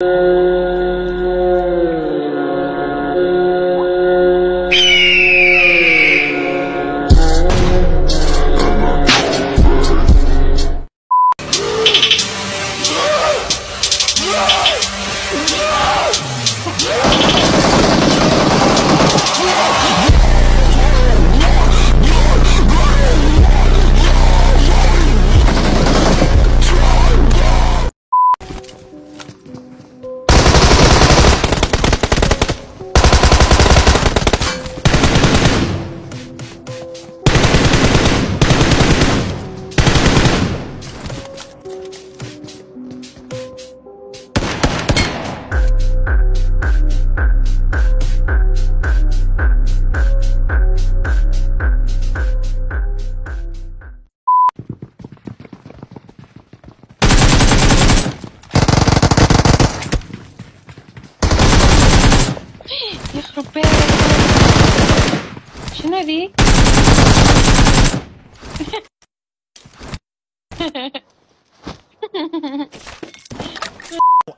you.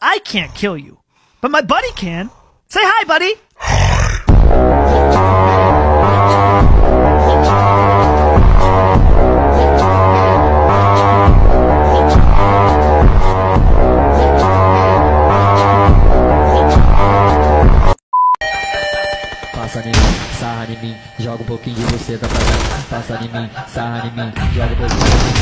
I can't kill you, but my buddy can. Say hi, buddy. Passa em mim, sarra em mim, joga um pouquinho de você pra cá. Passa em mim, sarra em mim, joga um pouquinho de você.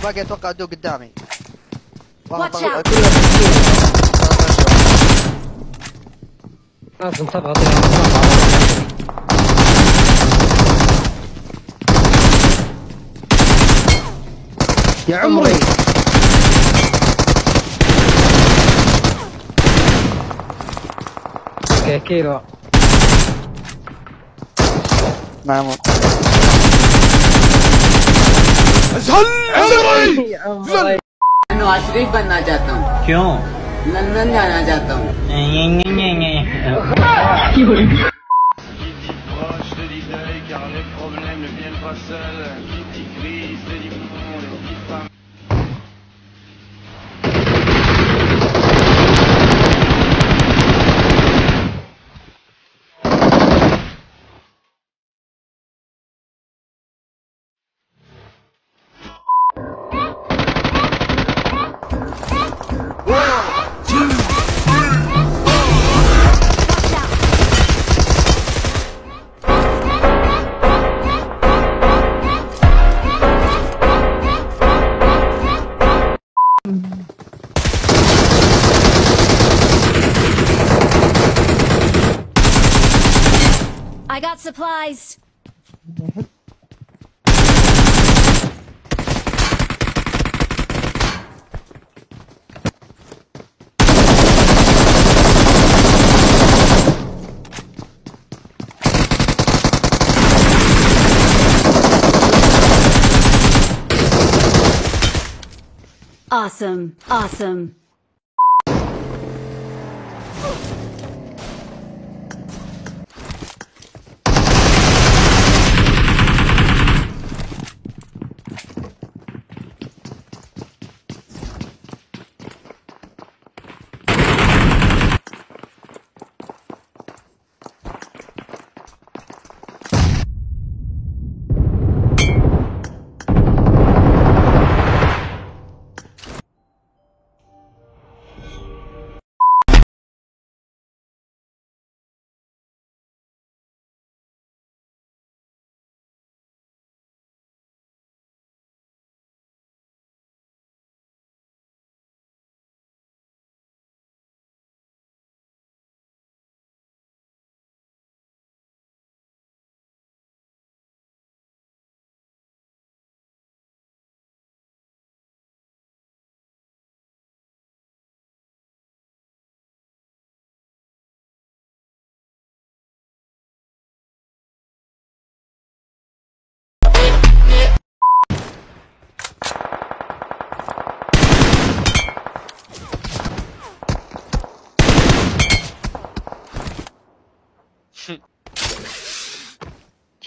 وباقي أتوقع دو قدامي. لازم تضغط يا عمري. أوكي كيلو. معمول नवाज़ शरीफ बनना चाहता हूँ। क्यों? लंदन जाना चाहता हूँ। I got supplies. Awesome. Awesome.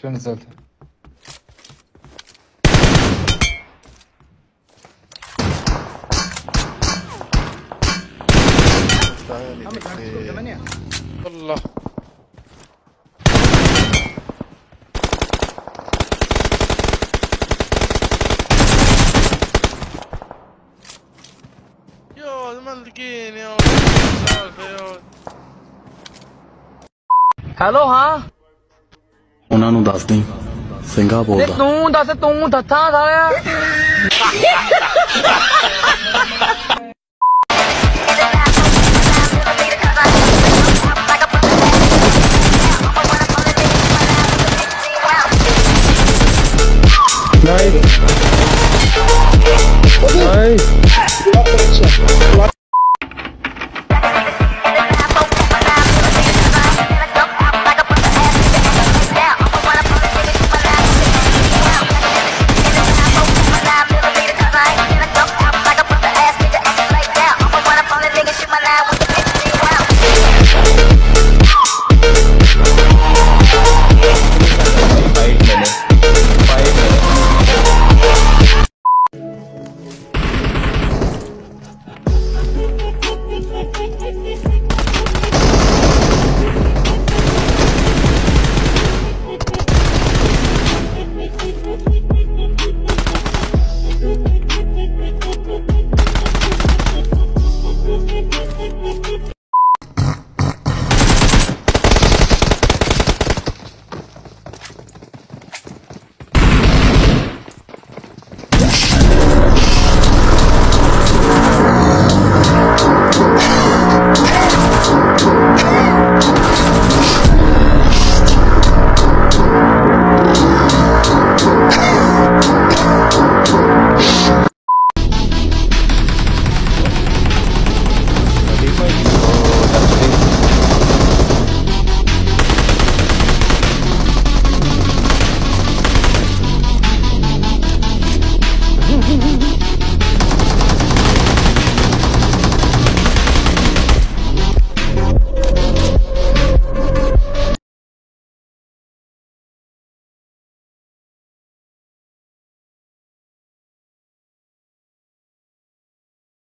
شو نزلت تعالي والله هلو ها ਉਹਨਾਂ ਨੂੰ ਦੱਸ ਦੇ ਸਿੰਘਾ ਬੋਲਦਾ। ਤੂੰ ਦੱਸ ਤੂੰ ਦੱਥਾ ਸਾਲਿਆ।